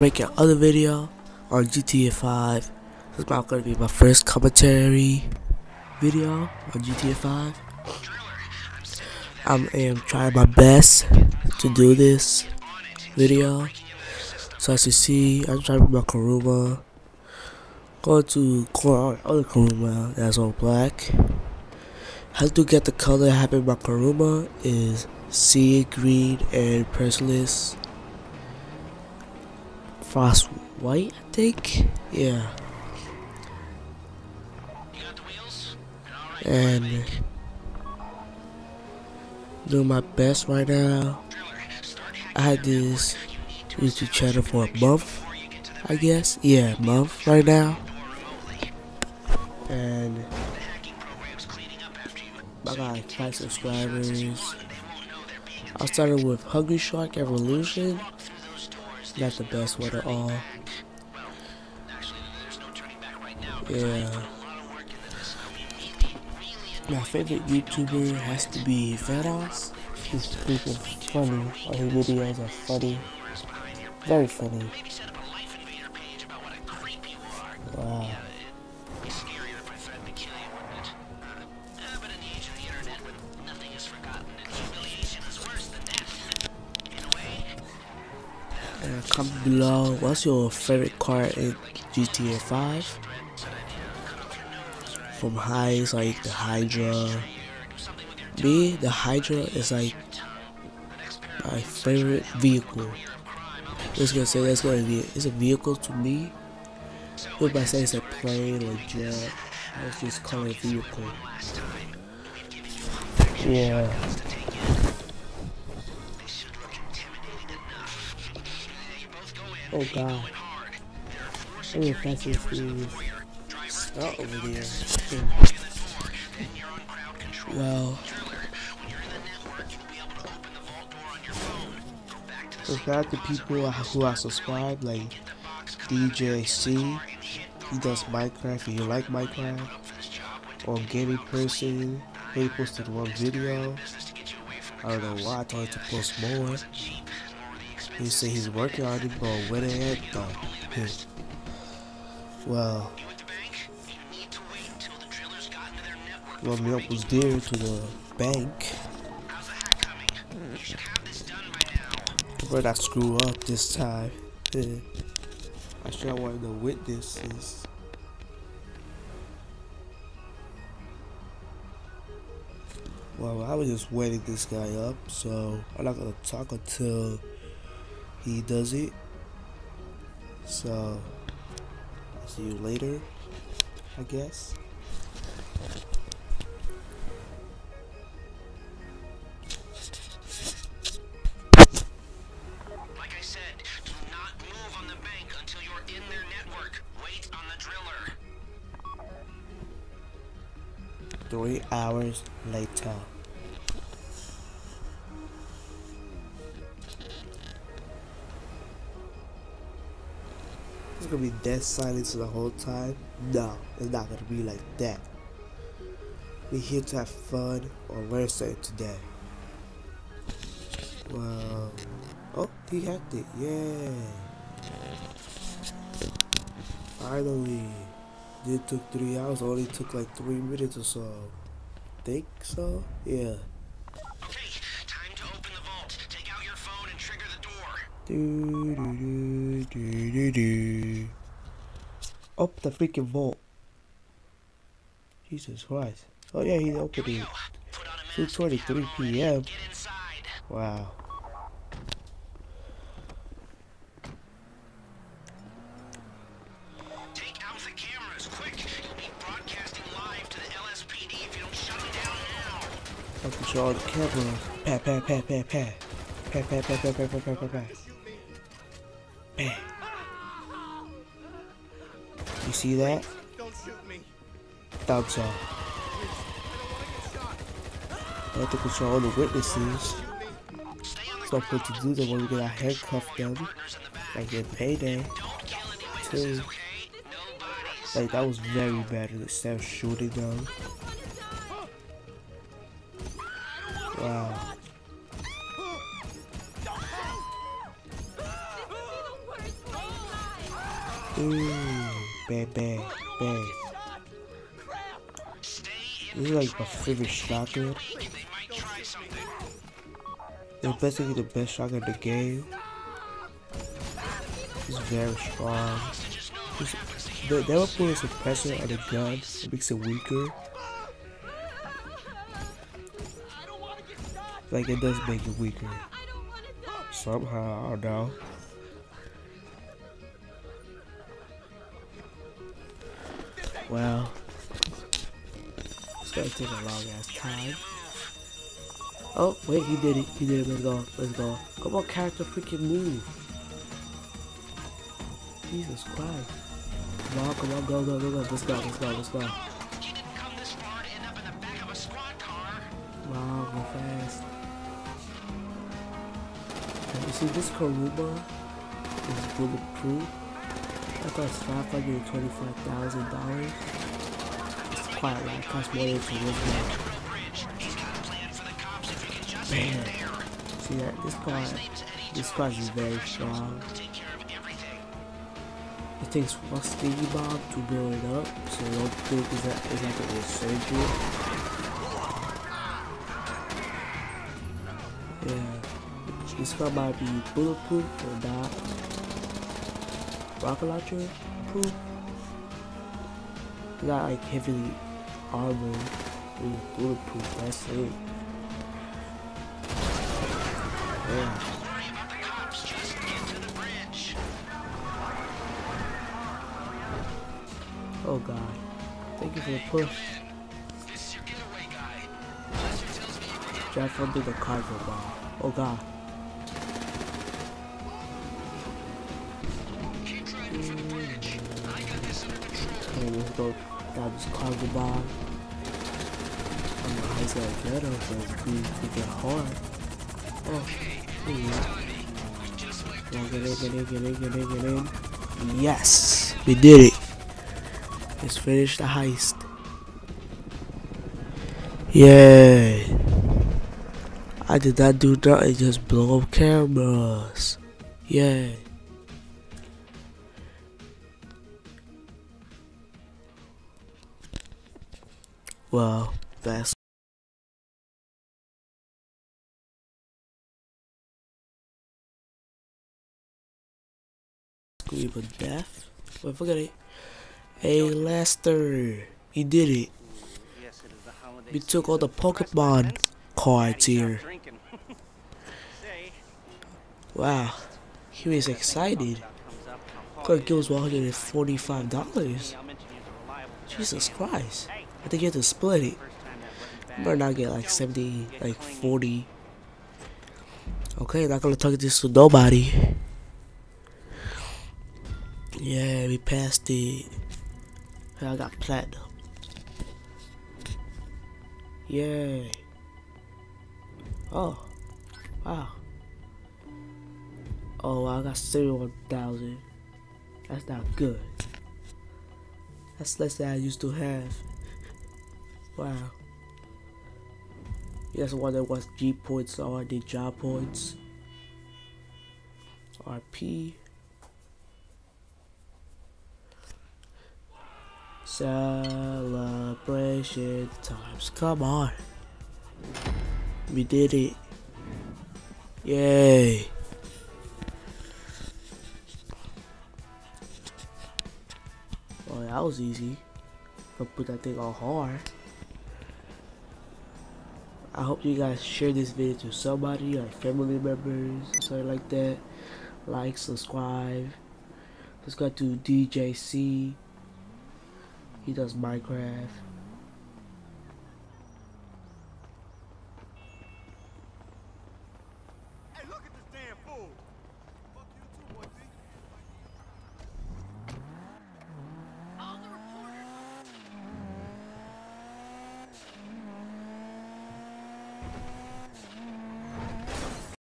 make another video on GTA 5. This is not gonna be my first commentary video on GTA 5. I am trying my best to do this video. So as you see, I'm driving my Kuruma. Going to go other Kuruma that's all black. How to get the color I have in my Kuruma is sea green and pressless frost white, I think. Yeah. And doing my best right now. I had this YouTube channel for a month, I guess. Yeah, month right now. And I got like five subscribers. I started with Hungry Shark Evolution not the best one at all. Yeah. My favorite YouTuber has to be Vanoss. He's freaking funny. All his videos are funny. Very funny. Wow. Uh, comment below what's your favorite car in GTA 5 from highs like the Hydra. Me the Hydra is like my favorite vehicle. It's gonna say that's gonna be it's a vehicle to me. If I say it's a plane or jet let's just call it vehicle. Yeah Oh god. Fast and furious. Start over there. well. So shout out to people who are subscribed, like DJ C. He does Minecraft. If you like Minecraft, or gaming person, he posted one video. I don't know why I told him to post more. He said he's working on it, but when it though. well, well, Milk was there to the bank. But I screw up this time. I sure wanted the witnesses. Well, I was just waiting this guy up, so I'm not gonna talk until he does it. So, see you later, I guess. Like I said, do not move on the bank until you're in their network. Wait on the driller. Three hours later. Gonna be dead silence the whole time. No, it's not gonna be like that. We're here to have fun or learn something today. Well, oh, he hacked it. Yeah. Finally. It took three hours. Only took like three minutes or so. Think so? Yeah. Okay, time to open the vault. Take out your phone and trigger the door. Do, do, do, do, do, do. Open the freaking vault. Jesus Christ. Oh yeah, he's opening it. go. Put on a mask. 2:23 p.m. Wow. Take the cameras, quick. You'll be broadcasting live to the LSPD if you don't shut them down now. I control the camera. Pat, pat, pat, pat, pat. Pat, pat, pat, pat, pat, pat, pat, pat, pat. You see that? Don't shoot me. Thumbs up. I have to control all the witnesses. So going to do them when we get our handcuff them. Like in payday. Too. Like that was very bad instead of shooting them. Wow. Ooh, bang, bang, bang. This is like my favorite shotgun. It's basically the best shotgun in the game. It's very strong. It's, they, they will a suppressor on the gun, it makes it weaker. Like it does make it weaker. Somehow, I don't know. Well, it's gonna take a long ass time. Oh, wait, he did it. He did it. Let's go. Let's go. Come on, character, freaking move. Jesus Christ. Come on, come on, go, go, go, go. Let's go, let's go, let's go. You didn't come this far to end up in the back of a squad car. Wow, go fast. And you see, this Kuruma is bulletproof. That costs $525,000. It's quite a lot. It costs more than got just Man. See that? This car, this car is very strong. It takes one sticky bomb to blow it up, so don't think it's like, it's like a surgery. Yeah, this car might be bulletproof or not. Rocket launcher proof. Not like heavily armored. It's bulletproof. That's it. Oh god. Thank you for the push. Drive under the Cargobob. Oh god. Let's go down this Cargobob. I don't know how he's gonna get him, but it's pretty freaking hard. Oh. Come on, get in, get in, get in, get in, get in. Yes! We did it! Let's finish the heist. Yay! I did not do nothing, just blow up cameras. Yay. Well, that's Scream of death. Wait, forget it. Hey, Lester, you did it. We took all the Pokemon cards here. Wow, he was excited. Could give us one hundred and forty-five dollars. I'll mention you as a reliable Jesus Christ! I think you have to split it. You better not get like seventy, like forty. Okay, not gonna talk this to nobody. Yeah, we passed it. I got platinum. Yay. Oh. Wow. Oh, I got 71,000. That's not good. That's less than I used to have. Wow. You guys wonder what G points are, the job points. RP. Celebration times. Come on. We did it. Yay. Oh, that was easy. But put that thing on hard. I hope you guys share this video to somebody, like family members, something like that. Like, subscribe. Subscribe to DJC. He does Minecraft.